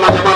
llamada.